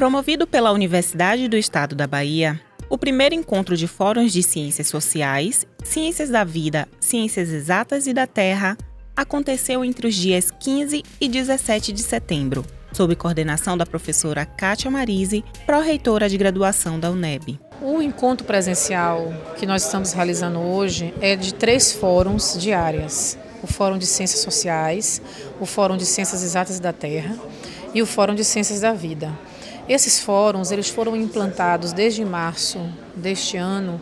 Promovido pela Universidade do Estado da Bahia, o primeiro encontro de fóruns de ciências sociais, ciências da vida, ciências exatas e da terra aconteceu entre os dias 15 e 17 de setembro, sob coordenação da professora Kátia Marise, pró-reitora de graduação da UNEB. O encontro presencial que nós estamos realizando hoje é de três fóruns diárias: o Fórum de Ciências Sociais, o Fórum de Ciências Exatas da Terra e o Fórum de Ciências da Vida. Esses fóruns eles foram implantados desde março deste ano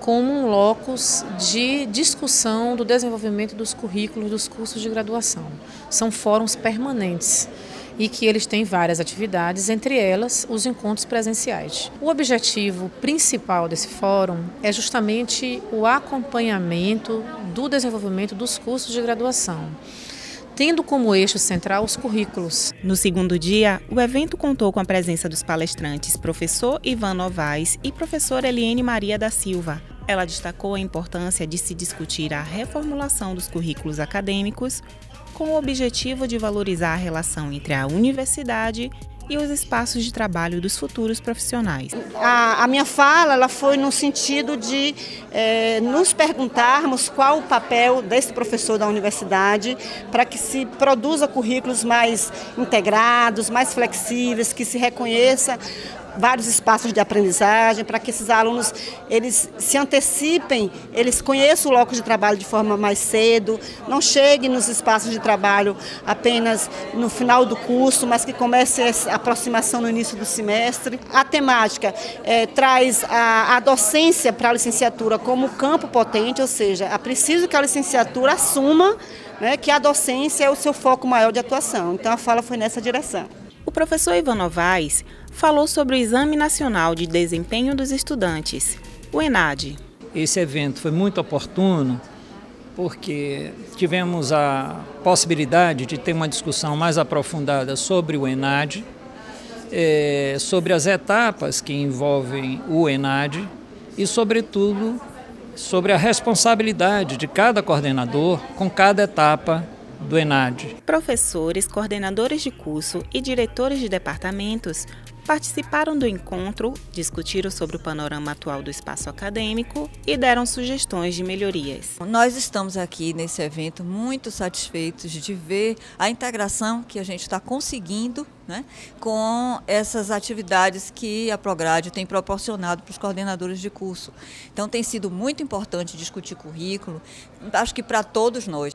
como um locus de discussão do desenvolvimento dos currículos dos cursos de graduação. São fóruns permanentes e que eles têm várias atividades, entre elas os encontros presenciais. O objetivo principal desse fórum é justamente o acompanhamento do desenvolvimento dos cursos de graduação tendo como eixo central os currículos. No segundo dia, o evento contou com a presença dos palestrantes professor Ivan Novaes e professora Eliane Maria da Silva. Ela destacou a importância de se discutir a reformulação dos currículos acadêmicos com o objetivo de valorizar a relação entre a universidade e os espaços de trabalho dos futuros profissionais. A, a minha fala ela foi no sentido de é, nos perguntarmos qual o papel desse professor da universidade para que se produza currículos mais integrados, mais flexíveis, que se reconheça vários espaços de aprendizagem para que esses alunos eles se antecipem, eles conheçam o local de trabalho de forma mais cedo, não cheguem nos espaços de trabalho apenas no final do curso, mas que comece a aproximação no início do semestre. A temática é, traz a, a docência para a licenciatura como campo potente, ou seja, é preciso que a licenciatura assuma né, que a docência é o seu foco maior de atuação. Então a fala foi nessa direção. O professor Ivan Novaes falou sobre o Exame Nacional de Desempenho dos Estudantes, o ENAD. Esse evento foi muito oportuno porque tivemos a possibilidade de ter uma discussão mais aprofundada sobre o ENAD, é, sobre as etapas que envolvem o ENAD e, sobretudo, sobre a responsabilidade de cada coordenador com cada etapa do ENAD. Professores, coordenadores de curso e diretores de departamentos participaram do encontro, discutiram sobre o panorama atual do espaço acadêmico e deram sugestões de melhorias. Nós estamos aqui nesse evento muito satisfeitos de ver a integração que a gente está conseguindo né, com essas atividades que a Prograde tem proporcionado para os coordenadores de curso. Então tem sido muito importante discutir currículo, acho que para todos nós.